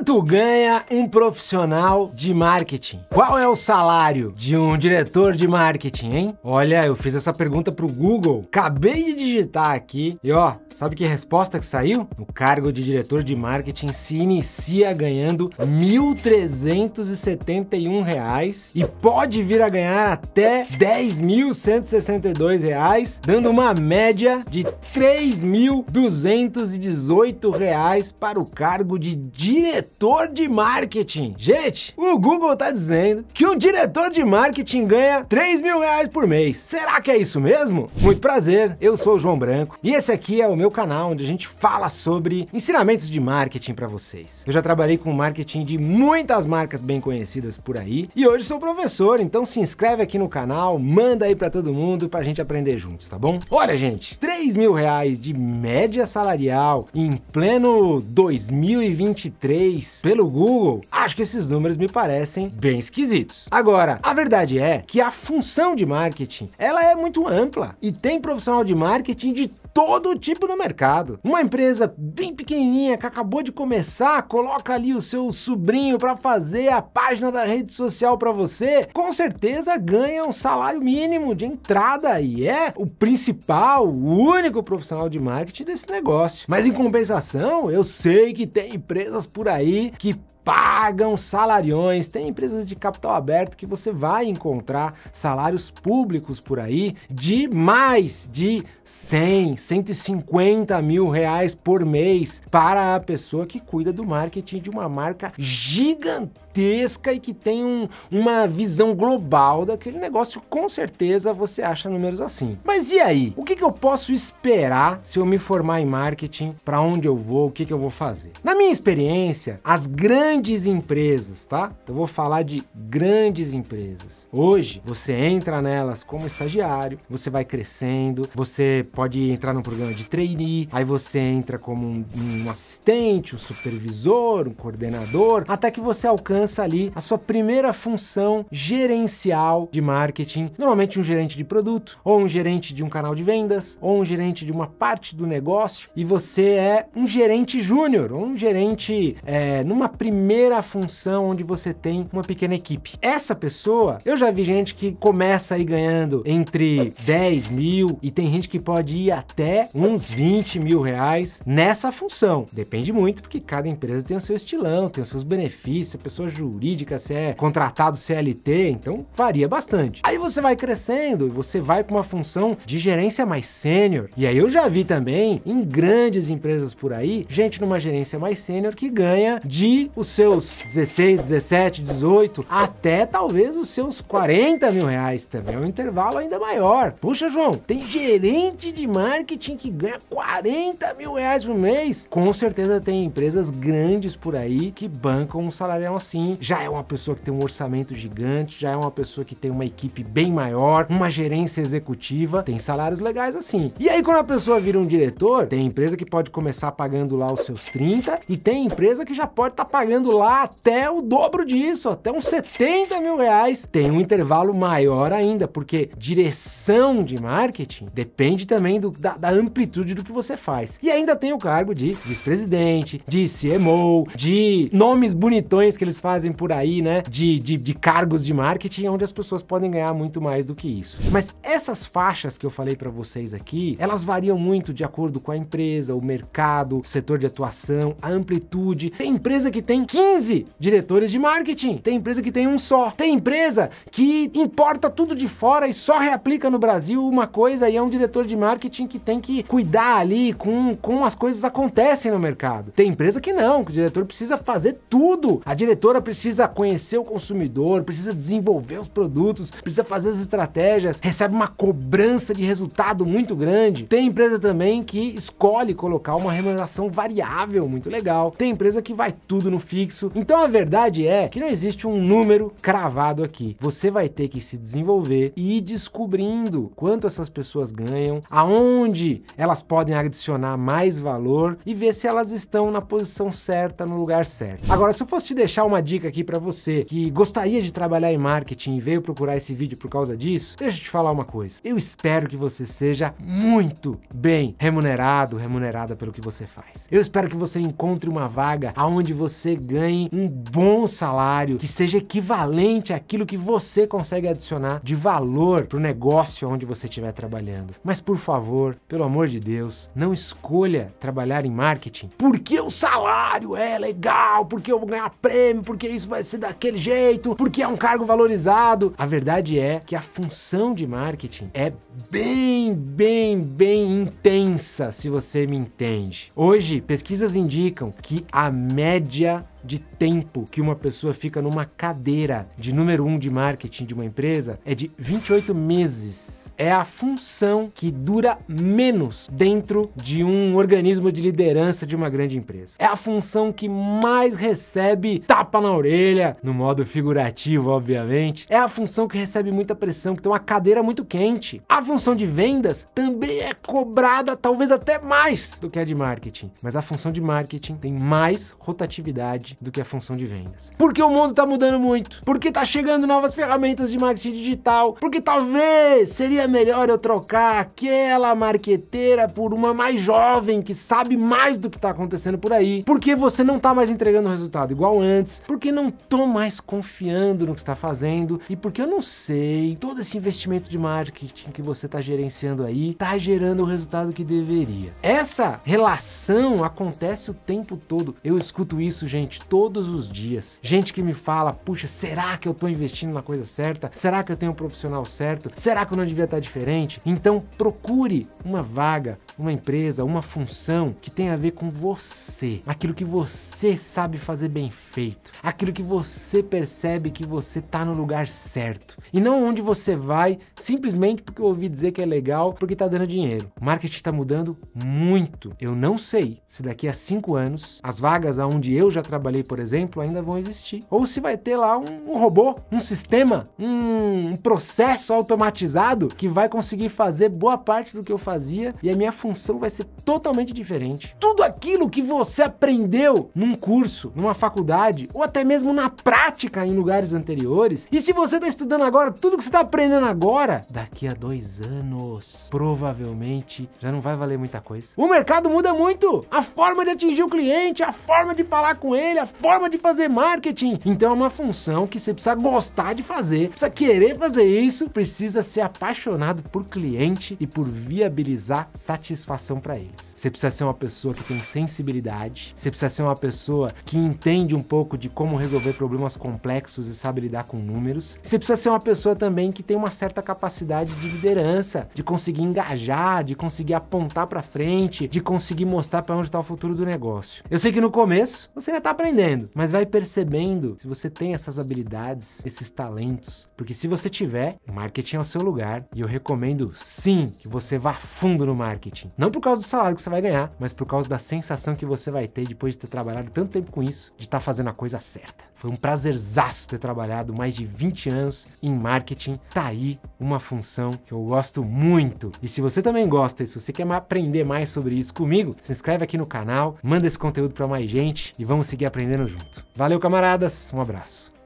Quanto ganha um profissional de marketing? Qual é o salário de um diretor de marketing, hein? Olha, eu fiz essa pergunta pro Google, acabei de digitar aqui e ó, sabe que resposta que saiu? O cargo de diretor de marketing se inicia ganhando 1.371 reais e pode vir a ganhar até 10.162 reais, dando uma média de 3.218 reais para o cargo de diretor de marketing. Gente, o Google tá dizendo que um diretor de marketing ganha 3 mil reais por mês. Será que é isso mesmo? Muito prazer, eu sou o João Branco e esse aqui é o meu canal onde a gente fala sobre ensinamentos de marketing para vocês. Eu já trabalhei com marketing de muitas marcas bem conhecidas por aí e hoje sou professor, então se inscreve aqui no canal, manda aí para todo mundo pra gente aprender juntos, tá bom? Olha, gente, 3 mil reais de média salarial em pleno 2023 pelo Google, acho que esses números me parecem bem esquisitos. Agora, a verdade é que a função de marketing, ela é muito ampla e tem profissional de marketing de todo tipo no mercado. Uma empresa bem pequenininha que acabou de começar, coloca ali o seu sobrinho para fazer a página da rede social para você, com certeza ganha um salário mínimo de entrada e é o principal, o único profissional de marketing desse negócio. Mas em compensação, eu sei que tem empresas por aí que pagam salariões. Tem empresas de capital aberto que você vai encontrar salários públicos por aí de mais de 100, 150 mil reais por mês para a pessoa que cuida do marketing de uma marca gigantesca e que tem um, uma visão global daquele negócio. Com certeza você acha números assim. Mas e aí? O que, que eu posso esperar se eu me formar em marketing? Para onde eu vou? O que, que eu vou fazer? Na minha experiência, as grandes empresas, tá? Eu vou falar de grandes empresas. Hoje, você entra nelas como estagiário, você vai crescendo, você pode entrar num programa de trainee, aí você entra como um, um assistente, um supervisor, um coordenador, até que você alcança ali a sua primeira função gerencial de marketing, normalmente um gerente de produto, ou um gerente de um canal de vendas, ou um gerente de uma parte do negócio, e você é um gerente júnior, ou um gerente é, numa primeira função onde você tem uma pequena equipe. Essa pessoa, eu já vi gente que começa aí ganhando entre 10 mil e tem gente que pode ir até uns 20 mil reais nessa função. Depende muito, porque cada empresa tem o seu estilão, tem os seus benefícios, a pessoa jurídica, se é contratado CLT, então varia bastante. Aí você vai crescendo e você vai para uma função de gerência mais sênior. E aí eu já vi também em grandes empresas por aí, gente numa gerência mais sênior que ganha de os seus 16, 17, 18 até talvez os seus 40 mil reais. Também é um intervalo ainda maior. Puxa, João, tem gerente de marketing que ganha 40 mil reais por mês. Com certeza tem empresas grandes por aí que bancam um salarião assim. Já é uma pessoa que tem um orçamento gigante, já é uma pessoa que tem uma equipe bem maior, uma gerência executiva, tem salários legais assim. E aí quando a pessoa vira um diretor, tem empresa que pode começar pagando lá os seus 30 e tem empresa que já pode estar tá pagando lá até o dobro disso, até uns 70 mil reais. Tem um intervalo maior ainda, porque direção de marketing depende também do, da, da amplitude do que você faz. E ainda tem o cargo de vice-presidente, de CMO, de nomes bonitões que eles fazem por aí, né? De, de, de cargos de marketing, onde as pessoas podem ganhar muito mais do que isso. Mas essas faixas que eu falei para vocês aqui, elas variam muito de acordo com a empresa, o mercado, o setor de atuação, a amplitude. Tem empresa que tem 15 diretores de marketing, tem empresa que tem um só, tem empresa que importa tudo de fora e só reaplica no Brasil uma coisa e é um diretor de marketing que tem que cuidar ali com como as coisas acontecem no mercado. Tem empresa que não, que o diretor precisa fazer tudo. A diretora precisa conhecer o consumidor, precisa desenvolver os produtos, precisa fazer as estratégias, recebe uma cobrança de resultado muito grande. Tem empresa também que escolhe colocar uma remuneração variável muito legal. Tem empresa que vai tudo no fixo. Então a verdade é que não existe um número cravado aqui. Você vai ter que se desenvolver e ir descobrindo quanto essas pessoas ganham, aonde elas podem adicionar mais valor e ver se elas estão na posição certa, no lugar certo. Agora, se eu fosse te deixar uma dica aqui para você que gostaria de trabalhar em marketing e veio procurar esse vídeo por causa disso, deixa eu te falar uma coisa. Eu espero que você seja muito bem remunerado, remunerada pelo que você faz. Eu espero que você encontre uma vaga onde você ganhe um bom salário que seja equivalente àquilo que você consegue adicionar de valor para o negócio onde você estiver trabalhando. Mas por favor, pelo amor de Deus, não escolha trabalhar em marketing porque o salário é legal, porque eu vou ganhar prêmio, porque isso vai ser daquele jeito, porque é um cargo valorizado. A verdade é que a função de marketing é bem, bem, bem intensa, se você me entende. Hoje, pesquisas indicam que a média de tempo que uma pessoa fica numa cadeira de número um de marketing de uma empresa é de 28 meses. É a função que dura menos dentro de um organismo de liderança de uma grande empresa. É a função que mais recebe tapa na orelha, no modo figurativo, obviamente. É a função que recebe muita pressão, que tem uma cadeira muito quente. A função de vendas também é cobrada, talvez até mais do que a de marketing. Mas a função de marketing tem mais rotatividade do que a função de vendas. Porque o mundo está mudando muito, porque está chegando novas ferramentas de marketing digital, porque talvez seria melhor eu trocar aquela marqueteira por uma mais jovem que sabe mais do que está acontecendo por aí, porque você não está mais entregando o resultado igual antes, porque não estou mais confiando no que está fazendo e porque eu não sei todo esse investimento de marketing que você está gerenciando aí está gerando o resultado que deveria. Essa relação acontece o tempo todo. Eu escuto isso, gente, todos os dias. Gente que me fala, puxa, será que eu estou investindo na coisa certa? Será que eu tenho um profissional certo? Será que eu não devia estar diferente? Então procure uma vaga, uma empresa, uma função que tenha a ver com você, aquilo que você sabe fazer bem feito, aquilo que você percebe que você está no lugar certo e não onde você vai simplesmente porque ouvi dizer que é legal, porque está dando dinheiro. O marketing está mudando muito. Eu não sei se daqui a cinco anos as vagas aonde eu já trabalhei por exemplo, ainda vão existir. Ou se vai ter lá um, um robô, um sistema, um processo automatizado que vai conseguir fazer boa parte do que eu fazia e a minha função vai ser totalmente diferente. Tudo aquilo que você aprendeu num curso, numa faculdade ou até mesmo na prática em lugares anteriores. E se você está estudando agora, tudo que você está aprendendo agora, daqui a dois anos, provavelmente já não vai valer muita coisa. O mercado muda muito. A forma de atingir o cliente, a forma de falar com ele, a forma de fazer marketing. Então é uma função que você precisa gostar de fazer, precisa querer fazer isso, precisa ser apaixonado por cliente e por viabilizar satisfação para eles. Você precisa ser uma pessoa que tem sensibilidade, você precisa ser uma pessoa que entende um pouco de como resolver problemas complexos e sabe lidar com números. Você precisa ser uma pessoa também que tem uma certa capacidade de liderança, de conseguir engajar, de conseguir apontar para frente, de conseguir mostrar para onde está o futuro do negócio. Eu sei que no começo você ainda está aprendendo mas vai percebendo se você tem essas habilidades, esses talentos. Porque se você tiver, marketing é o seu lugar. E eu recomendo sim que você vá fundo no marketing. Não por causa do salário que você vai ganhar, mas por causa da sensação que você vai ter depois de ter trabalhado tanto tempo com isso, de estar tá fazendo a coisa certa. Foi um prazerzaço ter trabalhado mais de 20 anos em marketing. Tá aí uma função que eu gosto muito. E se você também gosta e se você quer aprender mais sobre isso comigo, se inscreve aqui no canal, manda esse conteúdo para mais gente e vamos seguir aprendendo junto. Valeu, camaradas. Um abraço.